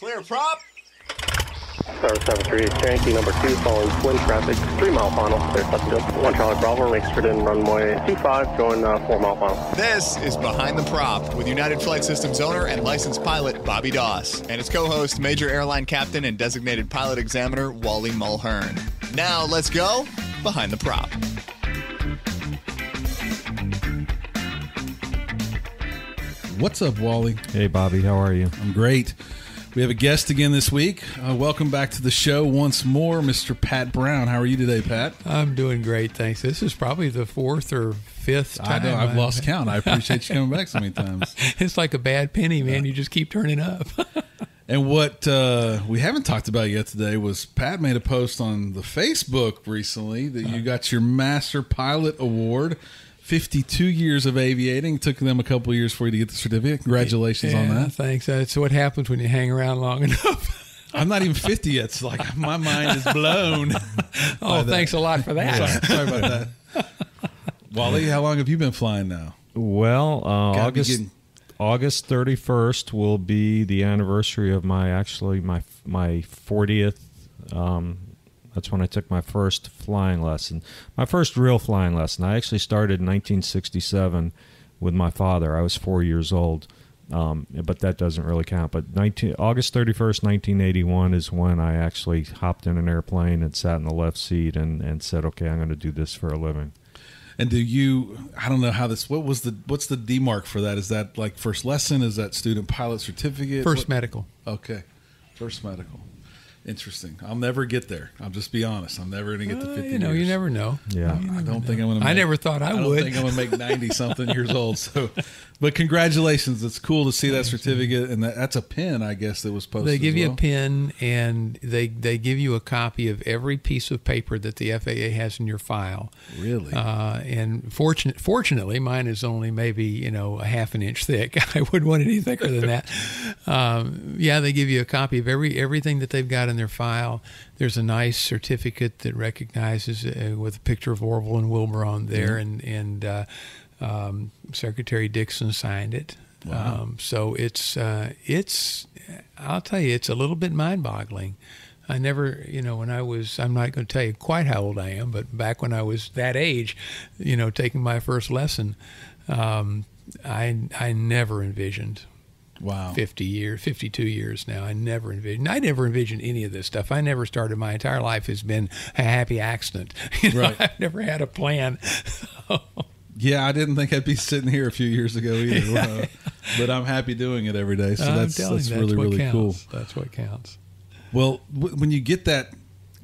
Clear prop. Star 73, Yankee number 2, following twin traffic, 3 mile final, clear Pleasantville. 1 Charlie Bravo, makes for in runway 25, going uh, 4 mile final. This is Behind the Prop with United Flight Systems owner and licensed pilot Bobby Doss and his co host, Major Airline Captain and designated pilot examiner Wally Mulhern. Now let's go Behind the Prop. What's up, Wally? Hey, Bobby, how are you? I'm great. We have a guest again this week. Uh, welcome back to the show once more, Mr. Pat Brown. How are you today, Pat? I'm doing great, thanks. This is probably the fourth or fifth time. I know I've lost count. I appreciate you coming back so many times. It's like a bad penny, man. You just keep turning up. And what uh, we haven't talked about yet today was Pat made a post on the Facebook recently that you got your Master Pilot Award. 52 years of aviating. It took them a couple of years for you to get the certificate. Congratulations on that. Thanks. That's what happens when you hang around long enough. I'm not even 50 yet. So like my mind is blown. oh, thanks a lot for that. Sorry, sorry about that. Wally, how long have you been flying now? Well, uh, August getting- August 31st will be the anniversary of my actually my my 40th. Um, that's when I took my first flying lesson, my first real flying lesson. I actually started in 1967 with my father. I was four years old, um, but that doesn't really count. But 19, August 31st, 1981 is when I actually hopped in an airplane and sat in the left seat and, and said, "Okay, I'm going to do this for a living." And do you? I don't know how this. What was the? What's the demark for that? Is that like first lesson? Is that student pilot certificate? First What- medical. Okay, first medical. Interesting. I'll never get there. I'll just be honest. I'm never going to get to Uh, 50 you know, you never know. Yeah. I don't think I'm going to. I never thought I I don't would. think I'm going to make 90 something years old. So, but congratulations. It's cool to see that certificate, and that, that's a pin, I guess, that was posted. They give as you a pin and they, they give you a copy of every piece of paper that the FAA has in your file. Really? Uh, and fortunate, fortunately, mine is only maybe you know a half an inch thick. I wouldn't want it any thicker than that. Um, yeah, they give you a copy of every everything that they've got in their file. There's a nice certificate that recognizes uh, with a picture of Orville and Wilbur on there, and and uh, um, Secretary Dickson signed it. Wow. Um, so it's uh, it's I'll tell you, it's a little bit mind-boggling. I never, you know, when I was, I'm not going to tell you quite how old I am, but back when I was that age, you know, taking my first lesson, um, I I never envisioned wow. 50 years, 52 years now. I never envisioned. I never envisioned any of this stuff. I never started. My entire life has been a happy accident. You know, Right. I've never had a plan. Yeah, I didn't think I'd be sitting here a few years ago either. uh, but I'm happy doing it every day. So I'm that's telling that's really really counts. cool. That's what counts. Well, w- when you get that,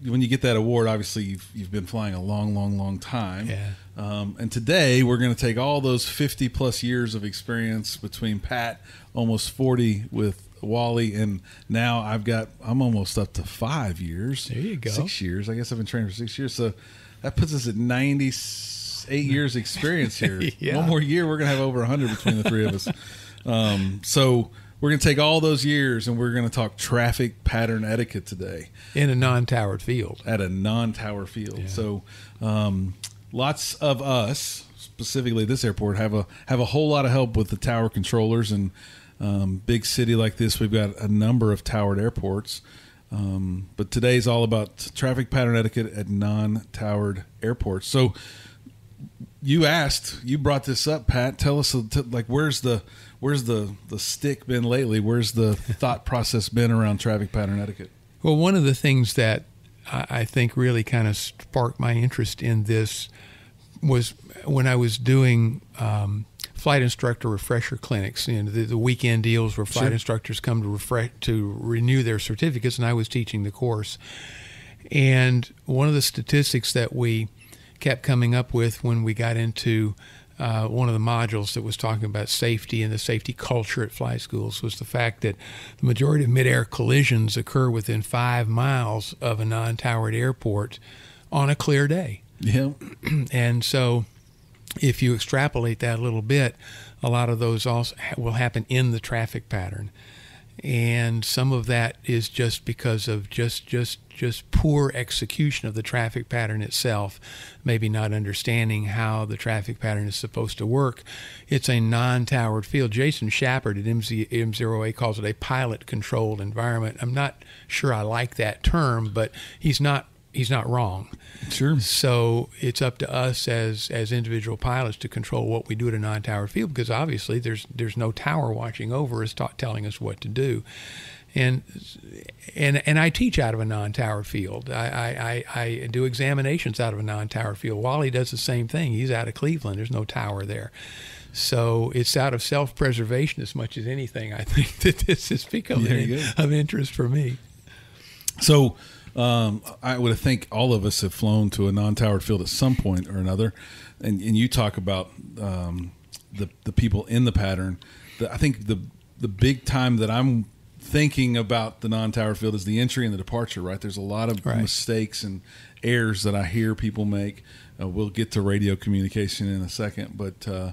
when you get that award, obviously you've you've been flying a long, long, long time. Yeah. Um, and today we're going to take all those 50 plus years of experience between Pat, almost 40 with Wally, and now I've got I'm almost up to five years. There you go. Six years. I guess I've been training for six years. So that puts us at 98 years experience here. Yeah. One more year, we're going to have over 100 between the three of us. Um, so we're going to take all those years and we're going to talk traffic pattern etiquette today In a non-towered field. at a non-tower field. So um, lots of us, specifically this airport, have a have a whole lot of help with the tower controllers. And um, big city like this, we've got a number of towered airports. Um, but is all about traffic pattern etiquette at non-towered airports. So you asked, you brought this up, Pat. Tell us, like, where's the where's the the stick been lately? Where's the thought process been around traffic pattern etiquette? Well, one of the things that I I think really kind of sparked my interest in this was when I was doing um, flight instructor refresher clinics. You know, the, the weekend deals where flight Sure. instructors come to refresh to renew their certificates, and I was teaching the course. And one of the statistics that we kept coming up with when we got into uh, one of the modules that was talking about safety and the safety culture at flight schools was the fact that the majority of midair collisions occur within five miles of a non towered airport on a clear day. Yeah, And so, if you extrapolate that a little bit, a lot of those also will happen in the traffic pattern. and some of that is just because of just just just poor execution of the traffic pattern itself, maybe not understanding how the traffic pattern is supposed to work. It's a non-towered field. Jason Shapard at MZ, M0A calls it a pilot-controlled environment. I'm not sure I like that term, but he's not he's not wrong. Sure. So it's up to us as as individual pilots to control what we do at a non-tower field because obviously there's there's no tower watching over us telling us what to do. And and and I teach out of a non-tower field. I, I, I do examinations out of a non-tower field. Wally does the same thing. He's out of Cleveland. There's no tower there. So it's out of self-preservation as much as anything. I think that this has become go. of interest for me. So um, I would think all of us have flown to a non-towered field at some point or another, and, and you talk about um, the the people in the pattern. The, I think the the big time that I'm thinking about the non-towered field is the entry and the departure. Right, there's a lot of Right. mistakes and errors that I hear people make. Uh, we'll get to radio communication in a second, but. Uh,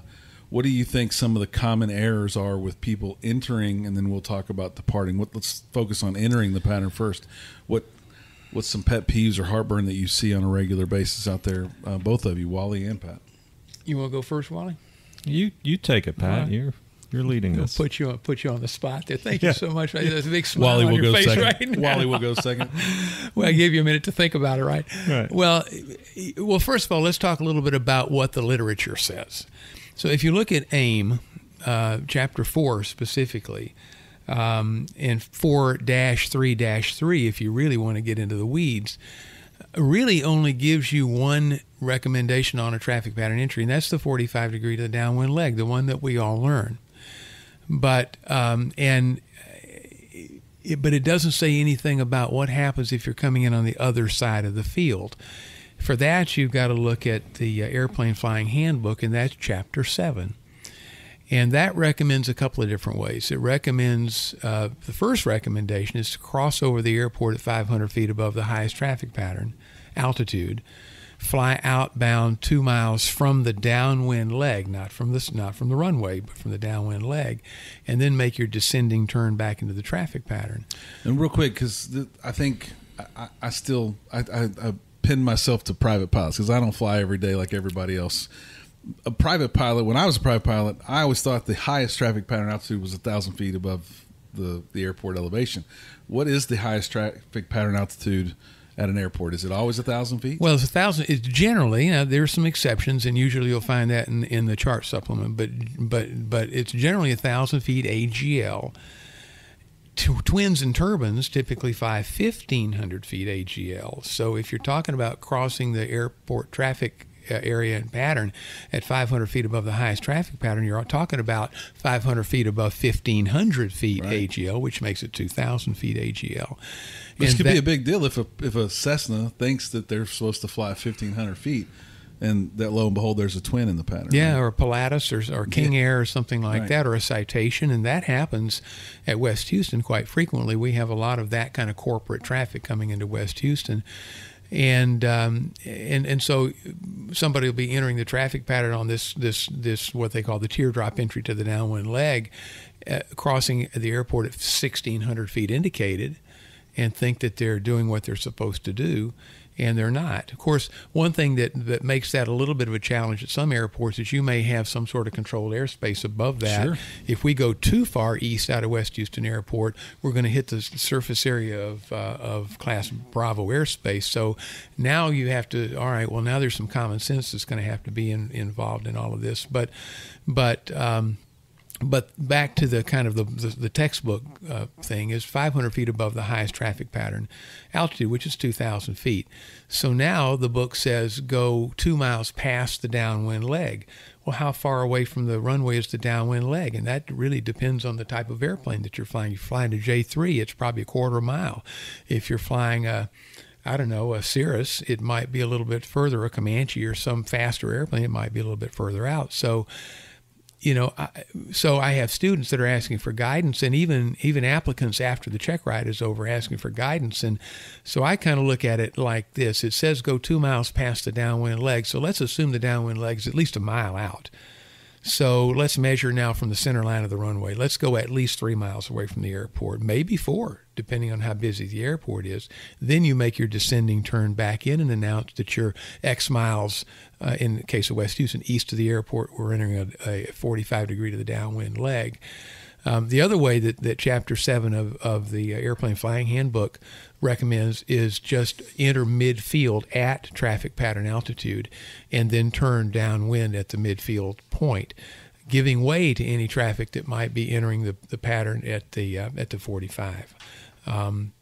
what do you think some of the common errors are with people entering, and then we'll talk about departing. What let's focus on entering the pattern first. What what's some pet peeves or heartburn that you see on a regular basis out there? Uh, both of you, Wally and Pat. You want to go first, Wally? You you take it, Pat. All right. You're you're leading I'll this. put you on put you on the spot there. Thank you so much. There's a big smile Wally on will your go face second. right now. Wally will go second. Well, I gave you a minute to think about it, right? Right. Well, well, first of all, let's talk a little bit about what the literature says. So, if you look at AIM, uh, chapter four specifically, um, and four three three, if you really want to get into the weeds, really only gives you one recommendation on a traffic pattern entry, and that's the 45 degree to the downwind leg, the one that we all learn. But um, and it, but it doesn't say anything about what happens if you're coming in on the other side of the field. For that, you've got to look at the uh, Airplane Flying Handbook, and that's chapter seven. And that recommends a couple of different ways. It recommends uh, the first recommendation is to cross over the airport at 500 feet above the highest traffic pattern altitude, fly outbound two miles from the downwind leg, not from this, not from the runway, but from the downwind leg, and then make your descending turn back into the traffic pattern. And real quick, because I think I, I, I still I, I, I pin myself to private pilots because I don't fly every day like everybody else. A private pilot, when I was a private pilot, I always thought the highest traffic pattern altitude was a thousand feet above the the airport elevation. What is the highest traffic pattern altitude at an airport? Is it always a thousand feet? Well, it's a thousand. It's generally now there's some exceptions, and usually you'll find that in, in the chart supplement. But but but it's generally a thousand feet AGL. Tw- Twins and turbines typically fly 1,500 feet AGL. So if you're talking about crossing the airport traffic Uh, area and pattern at 500 feet above the highest traffic pattern, you're talking about 500 feet above 1,500 feet Right. AGL, which makes it 2,000 feet AGL. This And could that- be a big deal if a if a Cessna thinks that they're supposed to fly fifteen hundred feet, and that lo and behold, there's a twin in the pattern. Yeah, right? or Pilatus or, or King Air or something like Right. that, or a citation. And that happens at West Houston quite frequently. We have a lot of that kind of corporate traffic coming into West Houston. And um, and and so somebody will be entering the traffic pattern on this this this what they call the teardrop entry to the downwind leg, uh, crossing the airport at 1,600 feet indicated, and think that they're doing what they're supposed to do, and they're not. Of course, one thing that, that makes that a little bit of a challenge at some airports is you may have some sort of controlled airspace above that. Sure. If we go too far east out of West Houston Airport, we're going to hit the surface area of, uh, of Class Bravo airspace. So now you have to, all right, well, now there's some common sense that's going to have to be in, involved in all of this. But, but, um, but back to the kind of the the, the textbook uh, thing is 500 feet above the highest traffic pattern altitude, which is 2,000 feet. So now the book says go two miles past the downwind leg. Well, how far away from the runway is the downwind leg? And that really depends on the type of airplane that you're flying. You're flying a J3, it's probably a quarter mile. If you're flying a I don't know, a Cirrus, it might be a little bit further. A Comanche or some faster airplane, it might be a little bit further out. So, you know, I, so I have students that are asking for guidance, and even even applicants after the check ride is over asking for guidance, and so I kind of look at it like this: it says go two miles past the downwind leg, so let's assume the downwind leg is at least a mile out. So let's measure now from the center line of the runway. Let's go at least three miles away from the airport, maybe four, depending on how busy the airport is. Then you make your descending turn back in and announce that you're X miles, uh, in the case of West Houston, east of the airport. We're entering a, a 45 degree to the downwind leg. Um, the other way that, that Chapter 7 of, of the Airplane Flying Handbook recommends is just enter midfield at traffic pattern altitude and then turn downwind at the midfield point, giving way to any traffic that might be entering the, the pattern at the, uh, at the 45. Um,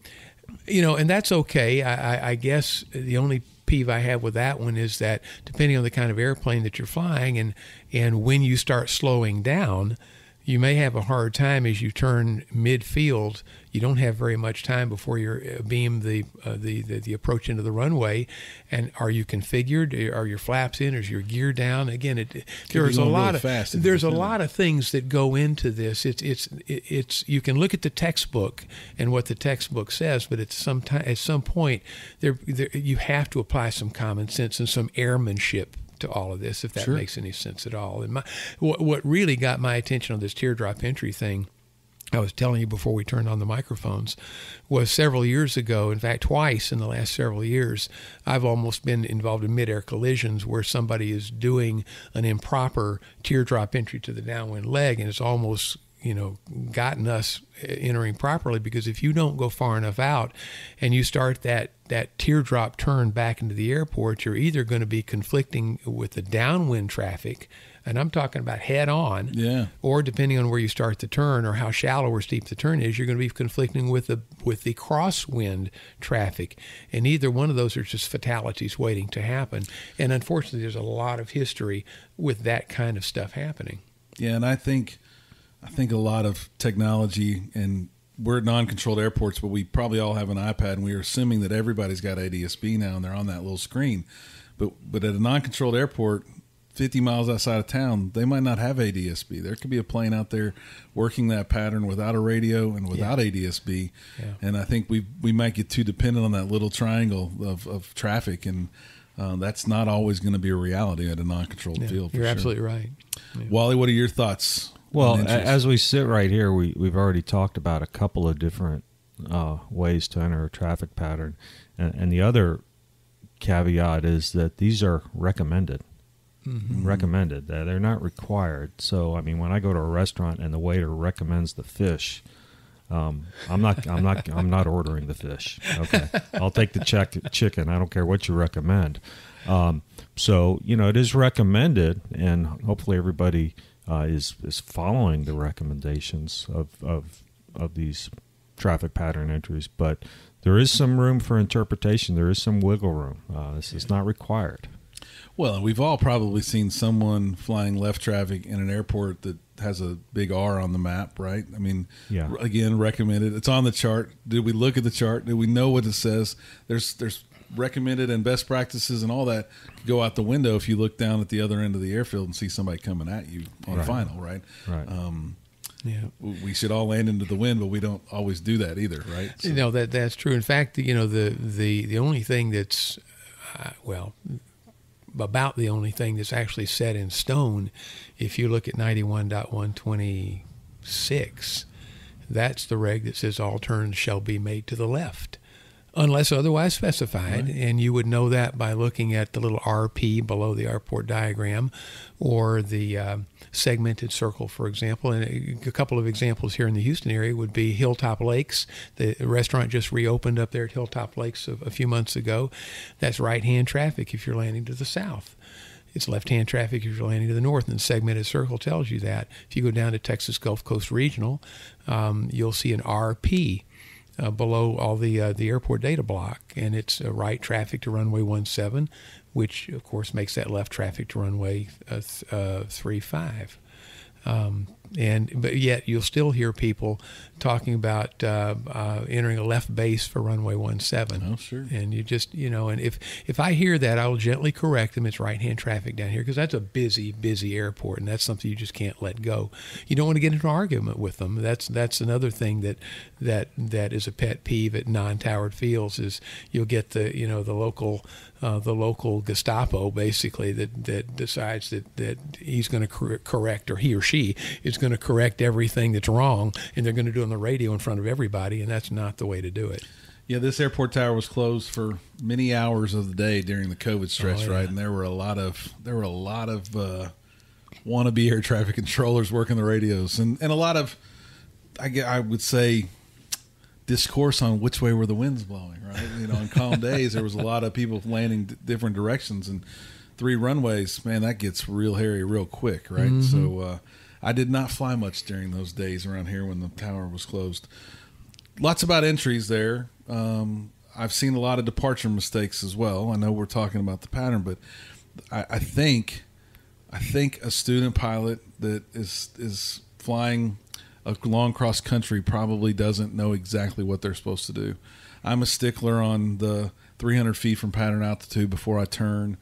you know, and that's okay. I, I, I guess the only peeve I have with that one is that depending on the kind of airplane that you're flying and, and when you start slowing down, you may have a hard time as you turn midfield. You don't have very much time before you uh, beam the, uh, the, the the approach into the runway. And are you configured? Are your flaps in? Is your gear down? Again, it, there's a lot really of there's a lot of things that go into this. It's it's it's you can look at the textbook and what the textbook says, but at some time at some point there, there you have to apply some common sense and some airmanship to all of this, if that Sure. makes any sense at all. And my, what, what really got my attention on this teardrop entry thing, I was telling you before we turned on the microphones, was several years ago. In fact, twice in the last several years, I've almost been involved in midair collisions where somebody is doing an improper teardrop entry to the downwind leg, and it's almost you know gotten us eh, entering properly because if you don't go far enough out and you start that that teardrop turn back into the airport you're either going to be conflicting with the downwind traffic and I'm talking about head on Yeah. or depending on where you start the turn or how shallow or steep the turn is, you're going to be conflicting with the with the crosswind traffic, and either one of those are just fatalities waiting to happen. And unfortunately, there's a lot of history with that kind of stuff happening. Yeah, and I think I think a lot of technology and we're at non-controlled airports, but we probably all have an iPad, and we are assuming that everybody's got ADSB now, and they're on that little screen. But but at a non-controlled airport, 50 miles outside of town, they might not have ADSB. There could be a plane out there working that pattern without a radio and without ADSB. Yeah. And I think we we might get too dependent on that little triangle of, of traffic, and uh, that's not always going to be a reality at a non-controlled Yeah, field. You're sure. absolutely right. Wally, what are your thoughts? Well, as we sit right here, we we've already talked about a couple of different uh, ways to enter a traffic pattern, and, and the other caveat is that these are recommended. Recommended. That they're not required. So, I mean, when I go to a restaurant and the waiter recommends the fish, um, I'm not. I'm not. I'm not ordering the fish. Okay, I'll take the check, chicken. I don't care what you recommend. Um, so you know, it is recommended, and hopefully everybody uh, is is following the recommendations of of of these traffic pattern entries. But there is some room for interpretation. There is some wiggle room. Uh, this is not required. Well, and we've all probably seen someone flying left traffic in an airport that has a big R on the map, right? I mean, Yeah. again, recommended. It's on the chart. Did we look at the chart? Did we know what it says? There's there's recommended and best practices and all that could go out the window if you look down at the other end of the airfield and see somebody coming at you on Right. final, right? Right. Um, Yeah. we should all land into the wind, but we don't always do that either, right? So- You know that that's true. In fact, you know the the the only thing that's uh, well about the only thing that's actually set in stone, if you look at ninety one point one twenty six, that's the reg that says all turns shall be made to the left. Unless otherwise specified, and you would know that by looking at the little RP below the airport diagram, or the um, segmented circle, for example. And a, couple of examples here in the Houston area would be Hilltop Lakes. The restaurant just reopened up there at Hilltop Lakes a, a few months ago. That's right-hand traffic if you're landing to the south. It's left-hand traffic if you're landing to the north, and the segmented circle tells you that. If you go down to Texas Gulf Coast Regional, um, you'll see an RP uh, below all the uh, the airport data block, and it's uh, right traffic to runway 17, which of course makes that left traffic to runway uh, th- uh, 35. Um, and but yet you'll still hear people talking about uh, uh, entering a left base for runway 17. Oh, sure. And you just you know, and if if I hear that, I will gently correct them. It's right hand traffic down here because that's a busy, busy airport, and that's something you just can't let go. You don't want to get into an argument with them. That's that's another thing that that that is a pet peeve at non-towered fields is you'll get the you know the local uh, the local Gestapo basically that that decides that that he's going to cor- correct or he or she is going to correct everything that's wrong, and they're going to do it on the radio in front of everybody, and that's not the way to do it. Yeah, this airport tower was closed for many hours of the day during the COVID stretch, Oh, yeah. right? And there were a lot of there were a lot of uh, wannabe air traffic controllers working the radios, and and a lot of I I would say discourse on which way were the winds blowing, right? You know, on calm days there was a lot of people landing d- different directions and three runways. Man, that gets real hairy real quick, right? So uh, I did not fly much during those days around here when the tower was closed lots about entries there. Um, I've seen a lot of departure mistakes as well. I know we're talking about the pattern, but I, I think I think a student pilot that is is flying a long cross country probably doesn't know exactly what they're supposed to do. I'm a stickler on the 300 feet from pattern altitude before I turn.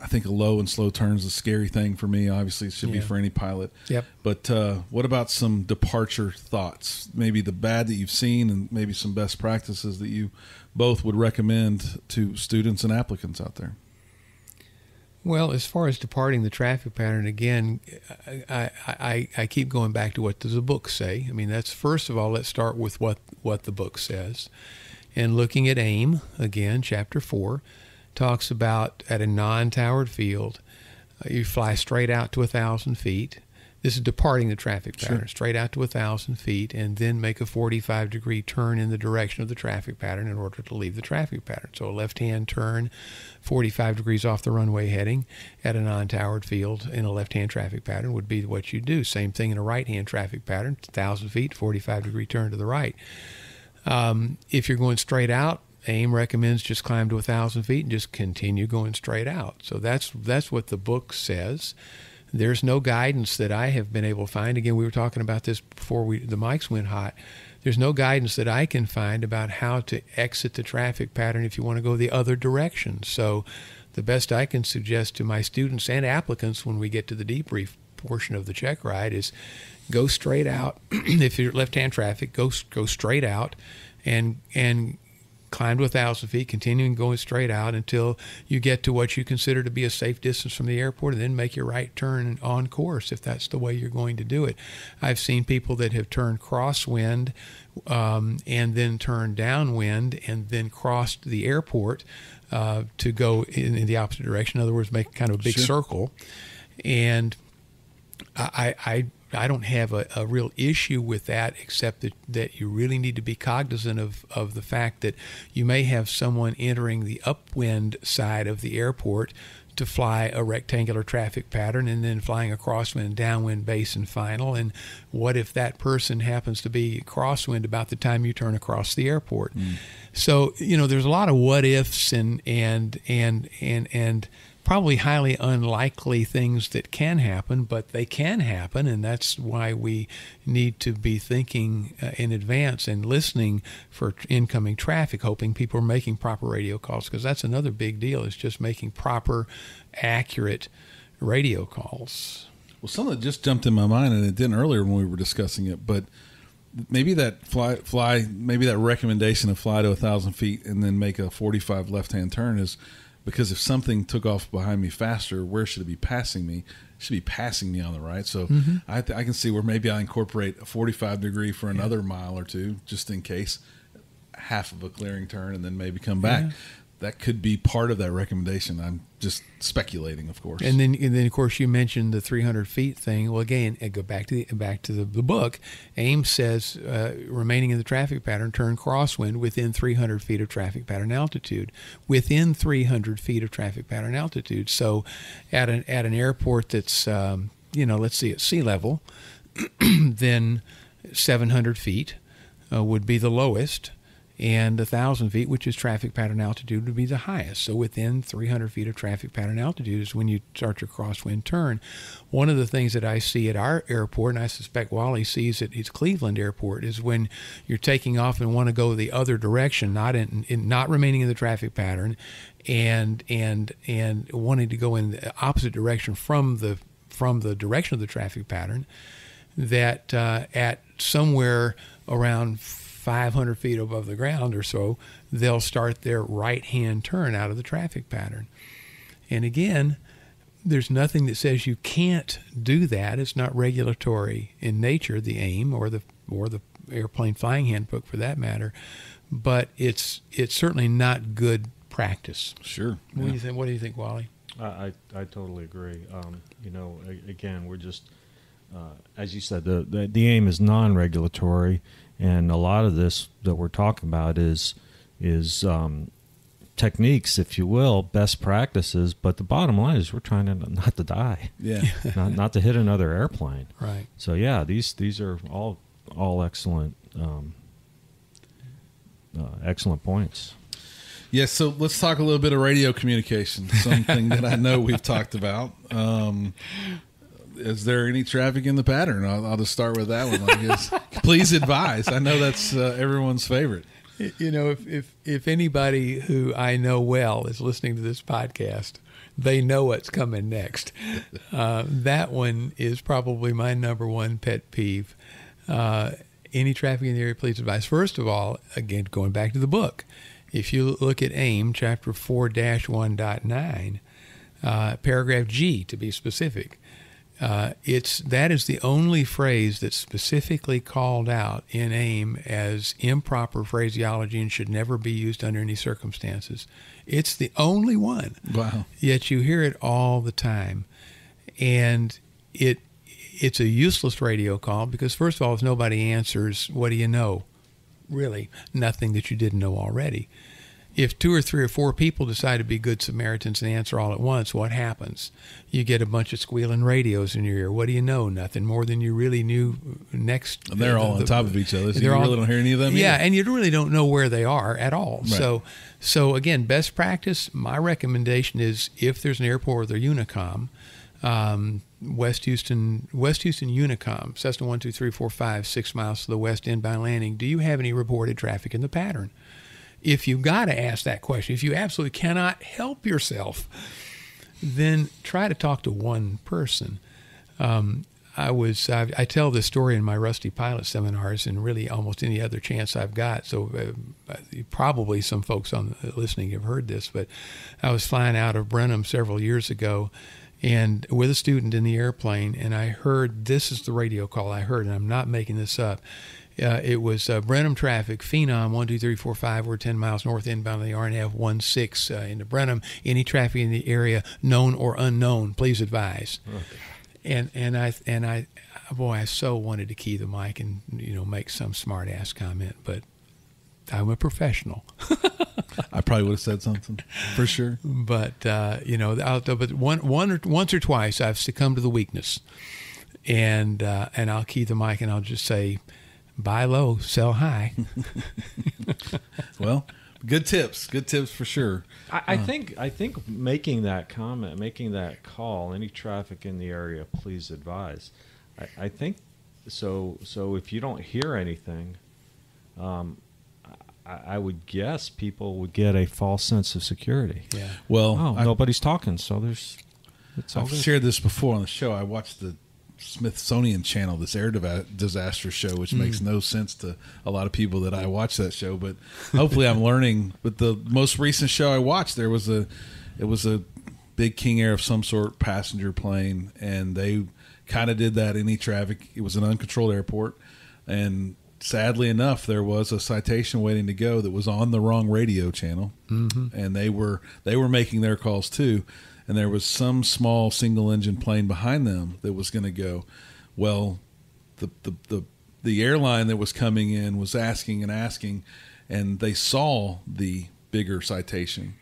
I think a low and slow turn is a scary thing for me. Obviously, it should be for any pilot. Yep. But uh, what about some departure thoughts? Maybe the bad that you've seen, and maybe some best practices that you both would recommend to students and applicants out there. Well, as far as departing the traffic pattern, again, I, I, I, keep going back to what does the book say. I mean, that's first of all, let's start with what, what the book says. And looking at AIM, again, chapter 4, talks about at a non towered field, uh, you fly straight out to a 1,000 feet. This is departing the traffic pattern, Sure. straight out to a 1,000 feet, and then make a 45 degree turn in the direction of the traffic pattern in order to leave the traffic pattern. So a left hand turn, 45 degrees off the runway heading at a non towered field in a left hand traffic pattern would be what you do. Same thing in a right hand traffic pattern, 1,000 feet, 45 degree turn to the right. Um, if you're going straight out, AIM recommends just climb to a thousand feet and just continue going straight out. So that's that's what the book says. There's no guidance that I have been able to find. Again, we were talking about this before we the mics went hot. There's no guidance that I can find about how to exit the traffic pattern if you want to go the other direction. So the best I can suggest to my students and applicants when we get to the debrief portion of the check ride is go straight out. if you're left-hand traffic, go go straight out, and and climb to a thousand feet, continuing going straight out until you get to what you consider to be a safe distance from the airport, and then make your right turn on course if that's the way you're going to do it. I've seen people that have turned crosswind um, and then turned downwind and then crossed the airport uh, to go in, in the opposite direction. In other words, make kind of a big Sure. circle, and I, I I don't have a, a real issue with that, except that, that you really need to be cognizant of, of the fact that you may have someone entering the upwind side of the airport to fly a rectangular traffic pattern and then flying a crosswind, downwind, base, and final. And what if that person happens to be crosswind about the time you turn across the airport? Mm. So you know, there's a lot of what ifs and and and and and probably highly unlikely things that can happen, but they can happen, and that's why we need to be thinking uh, in advance and listening for incoming traffic, hoping people are making proper radio calls, because that's another big deal. Is just making proper, accurate radio calls. Well, something just jumped in my mind, and it didn't earlier when we were discussing it, but maybe that fly, fly, maybe that recommendation of fly to a thousand feet and then make a forty-five left-hand turn is because if something took off behind me faster, where should it be passing me? It should be passing me on the right. So mm-hmm. I, I can see where maybe I incorporate a forty-five degree for another mile or two, just in case, half of a clearing turn, and then maybe come back. Yeah. That could be part of that recommendation. I'm just speculating, of course. And then, and then of course, you mentioned the 300 feet thing. Well, again, I go back to the, back to the, the book. AIM says uh, remaining in the traffic pattern, turn crosswind within 300 feet of traffic pattern altitude. Within 300 feet of traffic pattern altitude. So, at an at an airport that's um, you know, let's see, at sea level, then 700 feet uh, would be the lowest. And a thousand feet, which is traffic pattern altitude, would be the highest. So within 300 feet of traffic pattern altitude is when you start your crosswind turn. One of the things that I see at our airport, and I suspect Wally sees at his Cleveland airport, is when you're taking off and want to go the other direction, not in, in not remaining in the traffic pattern, and and and wanting to go in the opposite direction from the from the direction of the traffic pattern. That uh, at somewhere around 500 feet above the ground or so, they'll start their right hand turn out of the traffic pattern. And again, there's nothing that says you can't do that. It's not regulatory in nature, the AIM or the or the airplane flying handbook for that matter, but it's it's certainly not good practice. Sure. What do you think? What do you think, Wally? I, I, I totally agree. Um, you know, again, we're just, uh, as you said, the, the, the AIM is non regulatory and a lot of this that we're talking about is is um, techniques, if you will, best practices. But the bottom line is we're trying to not to die. Yeah. not, not to hit another airplane. Right. So yeah, these these are all all excellent um, uh, excellent points. Yes, so let's talk a little bit of radio communication, something that I know we've talked about. Um, is there any traffic in the pattern? I'll, I'll just start with that one. I guess. Please advise. I know that's uh, everyone's favorite. You know, if, if if anybody who I know well is listening to this podcast, they know what's coming next. Uh, that one is probably my number one pet peeve. Uh, any traffic in the area, please advise. First of all, again, going back to the book, if you look at AIM, chapter 4 1.9, uh, paragraph G to be specific, uh, it's that is the only phrase that's specifically called out in AIM as improper phraseology and should never be used under any circumstances. It's the only one. Wow. Yet you hear it all the time, and it it's a useless radio call because first of all, if nobody answers, what do you know? Really, nothing that you didn't know already if two or three or four people decide to be good Samaritans and answer all at once, what happens? You get a bunch of squealing radios in your ear. What do you know? Nothing more than you really knew next. And they're all the, on top of each other, so you all, really don't hear any of them. Yeah, either. and you really don't know where they are at all. Right. So, so again, best practice. My recommendation is if there's an airport with a Unicom, um, West Houston, West Houston Unicom, Cessna one two three four five, six miles to the west inbound landing. Do you have any reported traffic in the pattern? If you've got to ask that question, if you absolutely cannot help yourself, then try to talk to one person. Um, I was I, I, tell this story in my Rusty Pilot seminars and really almost any other chance I've got. So uh, probably some folks on listening have heard this, but I was flying out of Brenham several years ago, and with a student in the airplane, and I heard this is the radio call I heard, and I'm not making this up. Uh, it was uh, Brenham traffic, Phenom 12345, we're 10 miles north inbound of the RNAV 16 uh, into Brenham. Any traffic in the area, known or unknown, please advise. Okay. And and I and I, boy, I so wanted to key the mic and you know make some smart ass comment, but I'm a professional. I probably would have said something for sure. But uh, you know, I'll, but one one or once or twice I've succumbed to the weakness, and uh, and I'll key the mic and I'll just say buy low, sell high. well, good tips. Good tips for sure. I, I uh, think I think making that comment, making that call, any traffic in the area, please advise. I, I think so. So if you don't hear anything, um, I, I, would guess people would get a false sense of security. Yeah. Well, oh, nobody's talking, so there's. I've shared this before on the show. I watched the Smithsonian Channel, this air disaster show, which mm. makes no sense to a lot of people that I watch that show. But hopefully, I'm learning. But the most recent show I watched, there was a, it was a big King Air of some sort passenger plane, and they kind of did that any traffic. It was an uncontrolled airport, and sadly enough, there was a citation waiting to go that was on the wrong radio channel, mm-hmm. and they were they were making their calls too and there was some small single engine plane behind them that was going to go. Well, the, the the the airline that was coming in was asking and asking, and they saw the bigger citation,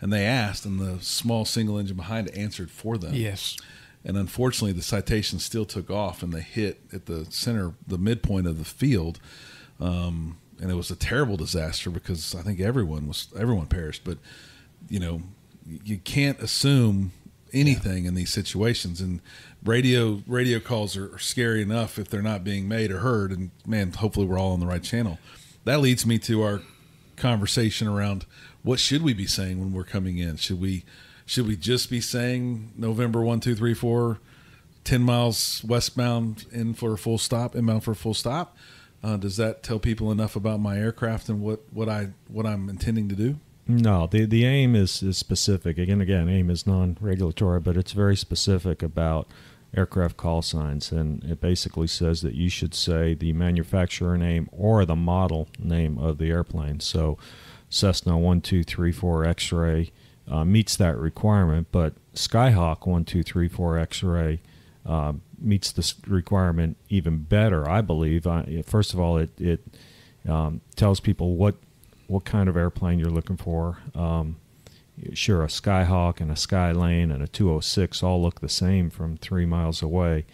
and they asked, and the small single engine behind answered for them. Yes. And unfortunately, the citation still took off, and they hit at the center, the midpoint of the field. Um, and it was a terrible disaster because I think everyone was everyone perished. But you know, you can't assume anything in these situations, and radio radio calls are, are scary enough if they're not being made or heard. And man, hopefully we're all on the right channel. That leads me to our conversation around what should we be saying when we're coming in? Should we should we just be saying November one, two, three, four, 10 miles westbound in for a full stop, inbound for a full stop? Uh, does that tell people enough about my aircraft and what, what I what I'm intending to do? No, the the AIM is, is specific. Again, again, AIM is non-regulatory, but it's very specific about aircraft call signs, and it basically says that you should say the manufacturer name or the model name of the airplane. So, Cessna one two three four X-ray uh, meets that requirement, but Skyhawk one two three four X-ray uh, meets this requirement even better, I believe. I, first of all, it it um, tells people what what kind of airplane you're looking for. Um, sure, a Skyhawk and a Skylane and a 206 all look the same from three miles away.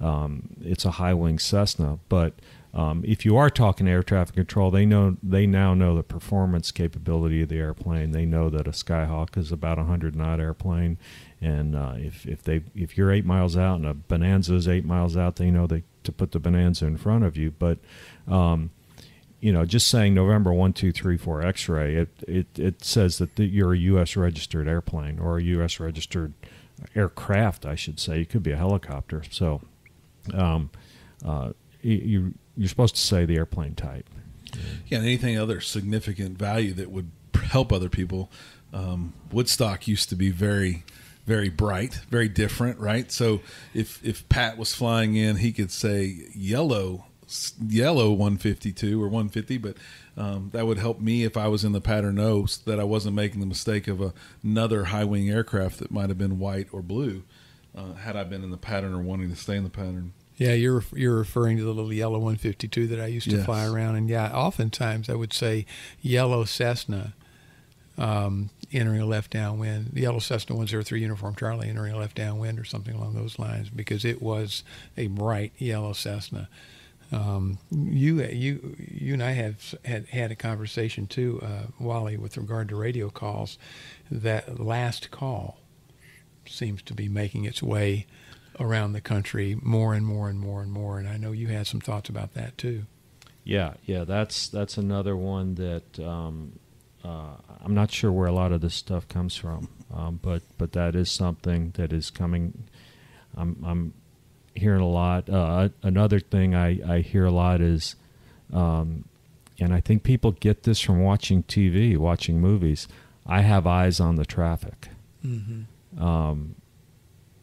Um, it's a high wing Cessna, but um, if you are talking air traffic control, they know they now know the performance capability of the airplane. They know that a Skyhawk is about a hundred knot airplane, and uh, if if they if you're eight miles out and a Bonanza is eight miles out, they know they to put the Bonanza in front of you. But um, you know, just saying November one two three four X-ray, it it, it says that the, you're a U.S. registered airplane or a U.S. registered aircraft, I should say. It could be a helicopter. So, um, uh, you you're supposed to say the airplane type. Yeah, and anything other significant value that would help other people. Um, Woodstock used to be very, very bright, very different, right? So if if Pat was flying in, he could say yellow, yellow 152 or 150, but um, that would help me if I was in the pattern O, so that I wasn't making the mistake of a, another high wing aircraft that might have been white or blue, uh, had I been in the pattern or wanting to stay in the pattern. Yeah, you're you're referring to the little yellow 152 that I used to Yes. fly around, and yeah, oftentimes I would say yellow Cessna um, entering a left downwind, the yellow Cessna 103 uniform Charlie entering a left downwind or something along those lines, because it was a bright yellow Cessna. Um, you you you and I have had had a conversation too, uh, Wally, with regard to radio calls. That last call seems to be making its way around the country more and more and more and more. And I know you had some thoughts about that too. Yeah, yeah, that's that's another one that um, uh, I'm not sure where a lot of this stuff comes from, um, but but that is something that is coming. I'm I'm hearing a lot. Uh, another thing I I hear a lot is, um, and I think people get this from watching TV, watching movies. I have eyes on the traffic. Um,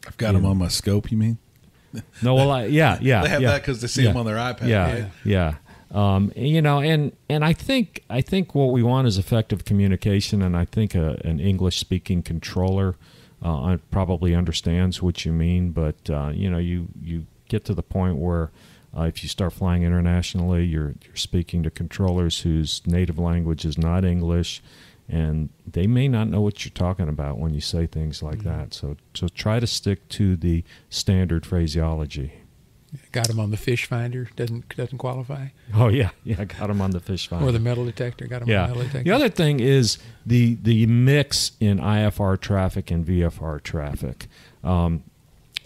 I've got them on my scope. You mean? no, well, I, yeah, yeah, They have yeah. that because they see Yeah. them on their iPad. yeah, yeah. Um, you know, and and I think I think what we want is effective communication, and I think a, an English speaking controller uh, probably understands what you mean. But uh, you know, you you get to the point where uh, if you start flying internationally, you're you're speaking to controllers whose native language is not English, and they may not know what you're talking about when you say things like that. So so try to stick to the standard phraseology. Got him on the fish finder. Doesn't doesn't qualify. Oh yeah, yeah, got him on the fish finder. Or the metal detector. Got him on the metal detector. The other thing is the the mix in IFR traffic and VFR traffic. Um,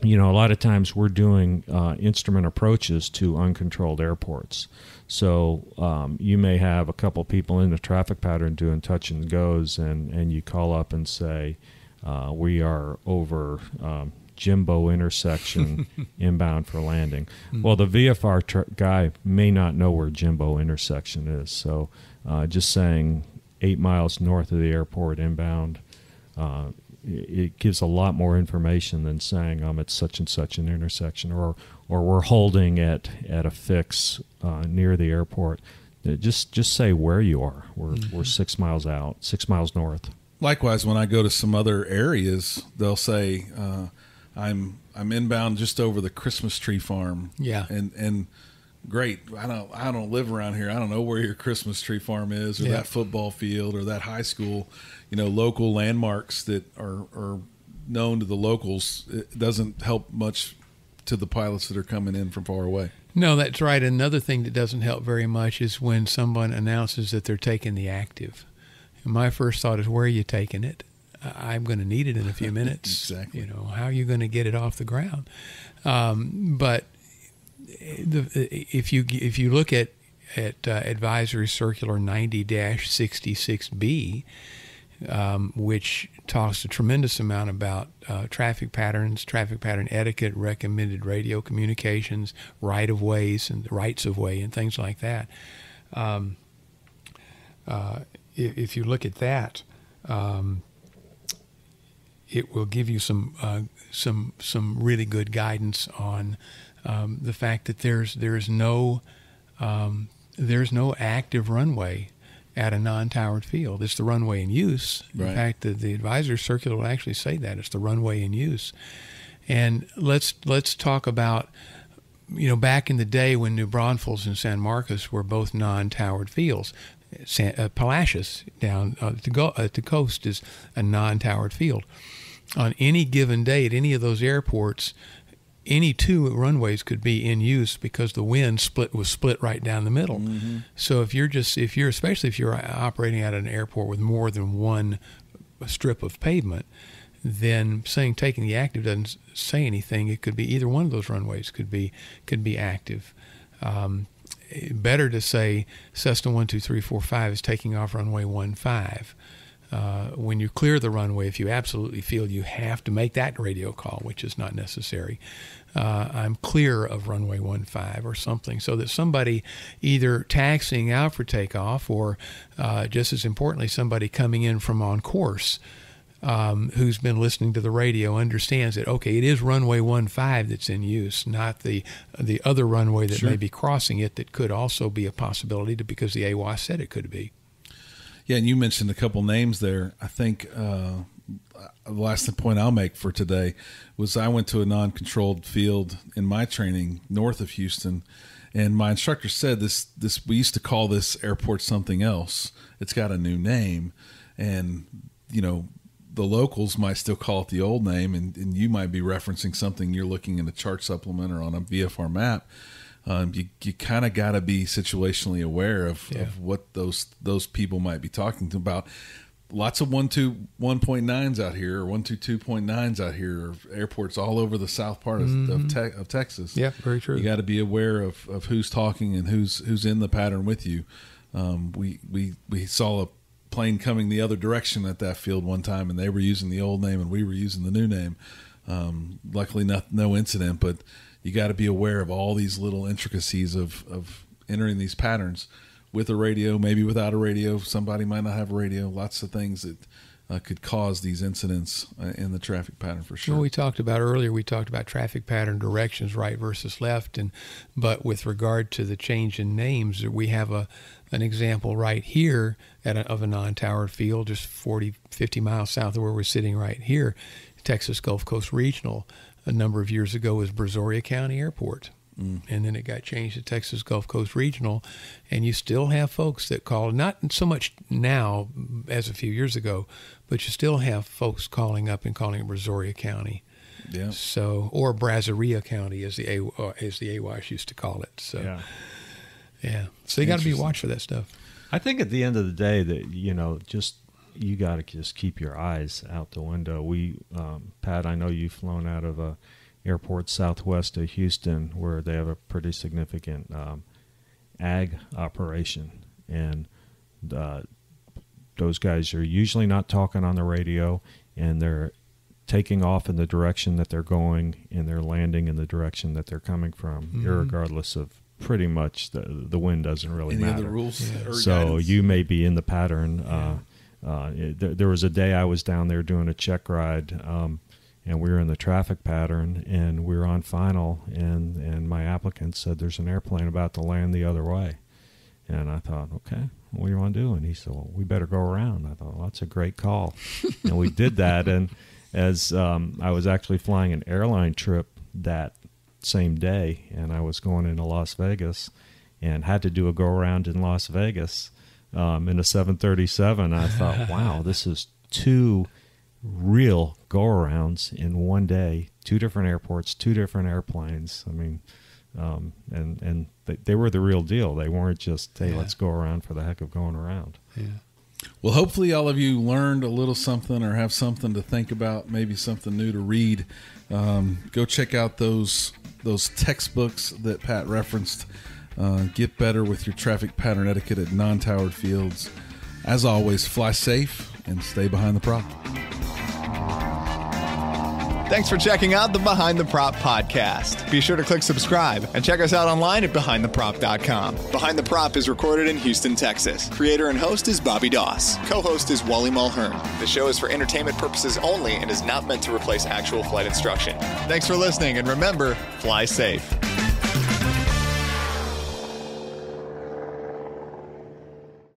you know, a lot of times we're doing uh, instrument approaches to uncontrolled airports. So um, you may have a couple people in the traffic pattern doing touch and goes, and, and you call up and say, uh, "We are over um, Jimbo intersection inbound for landing." Well, the VFR tr- guy may not know where Jimbo intersection is, so uh, just saying eight miles north of the airport inbound uh, it gives a lot more information than saying I'm at such and such an intersection or or we're holding at at a fix uh, near the airport. Uh, Just just say where you are. We're we're six miles out, six miles north. Likewise, when I go to some other areas, they'll say uh, I'm I'm inbound just over the Christmas tree farm. Yeah. and and great. I don't I don't live around here. I don't know where your Christmas tree farm is, or Yeah. that football field, or that high school. You know, local landmarks that are are known to the locals. It doesn't help much to the pilots that are coming in from far away. No, that's right. Another thing that doesn't help very much is when someone announces that they're taking the active. And my first thought is, where are you taking it? I'm going to need it in a few minutes. Exactly. You know, how are you going to get it off the ground? Um, but the, if you if you look at at uh, Advisory Circular 90-66B, um, which talks a tremendous amount about uh, traffic patterns, traffic pattern etiquette, recommended radio communications, right of ways, and rights of way, and things like that. Um, uh, if, if you look at that, um, it will give you some uh, some some really good guidance on um, the fact that there's there's no um, there's no active runway at a non-towered field. It's the runway in use. Right. In fact, the, the advisor circular will actually say that it's the runway in use. And let's let's talk about you know back in the day when New Braunfels and San Marcos were both non-towered fields. San, uh, Palacios down uh, to go uh, to coast is a non-towered field. On any given day at any of those airports, any two runways could be in use because the wind split was split right down the middle. So if you're just if you're especially if you're operating at an airport with more than one strip of pavement, then saying taking the active doesn't say anything. It could be either one of those runways could be could be active. Um, better to say Cessna one two three four five is taking off runway one five. Uh, when you clear the runway, if you absolutely feel you have to make that radio call, which is not necessary, uh, I'm clear of runway 15 or something, so that somebody either taxiing out for takeoff or uh, just as importantly, somebody coming in from on course. Um, who's been listening to the radio understands that okay, it is runway 15 that's in use, not the the other runway that may be crossing it that could also be a possibility to, because the AWOS said it could be. Yeah, and you mentioned a couple names there. I think uh, the last point I'll make for today was I went to a non-controlled field in my training north of Houston, and my instructor said this. This we used to call this airport something else. It's got a new name, and you know the locals might still call it the old name, and, and you might be referencing something you're looking in a chart supplement or on a VFR map. Um, you you kind of got to be situationally aware of, Yeah. of what those those people might be talking to about. Lots of one two one point nines out here, or one two two point nines out here, or airports all over the south part of, of, te- of Texas. Yeah, very true. You got to be aware of, of who's talking and who's who's in the pattern with you. Um, we we we saw a plane coming the other direction at that field one time, and they were using the old name and we were using the new name. Um, luckily, not no incident, but you got to be aware of all these little intricacies of of entering these patterns with a radio, maybe without a radio. Somebody might not have a radio. Lots of things that uh, could cause these incidents uh, in the traffic pattern for sure. Well, we talked about earlier. We talked about traffic pattern directions, right versus left, and but with regard to the change in names, we have a an example right here at a, of a non-towered field, just 40, 50 miles south of where we're sitting right here, Texas Gulf Coast Regional. A number of years ago was Brazoria County Airport. And then it got changed to Texas Gulf Coast Regional, and you still have folks that call. Not so much now as a few years ago, but you still have folks calling up and calling it Brazoria County. yeah. So, or Brazoria County, as the A, uh, as the AWOS used to call it. So, yeah. Yeah. So you got to be watched for that stuff. I think at the end of the day that you know just you got to just keep your eyes out the window. We, um, Pat, I know you've flown out of a airport southwest of Houston where they have a pretty significant um, ag operation, and uh, those guys are usually not talking on the radio, and they're taking off in the direction that they're going, and they're landing in the direction that they're coming from, regardless of pretty much the the wind doesn't really Any matter other rules? or so guidance? you may be in the pattern. Uh, uh, it- there, there was a day I was down there doing a check ride, um, and we were in the traffic pattern, and we were on final, and and my applicant said there's an airplane about to land the other way, and I thought, okay, what do you want to do? And he said, well, we better go around. I thought, well, that's a great call, and we did that, and as um, I was actually flying an airline trip that same day, and I was going into Las Vegas, and had to do a go around in Las Vegas um, in a 737. I thought, wow, this is two real go arounds in one day, two different airports, two different airplanes. I mean, um, and and they, they were the real deal. They weren't just hey, Yeah. let's go around for the heck of going around. Yeah. Well, hopefully, all of you learned a little something or have something to think about, maybe something new to read. Um, go check out those those textbooks that Pat referenced. Uh, get better with your traffic pattern etiquette at non-towered fields. As always, fly safe and stay behind the prop. Thanks for checking out the Behind the Prop podcast. Be sure to click subscribe and check us out online at behindtheprop.com. Behind the Prop is recorded in Houston, Texas. Creator and host is Bobby Doss. Co-host is Wally Mulhern. The show is for entertainment purposes only and is not meant to replace actual flight instruction. Thanks for listening and remember, fly safe.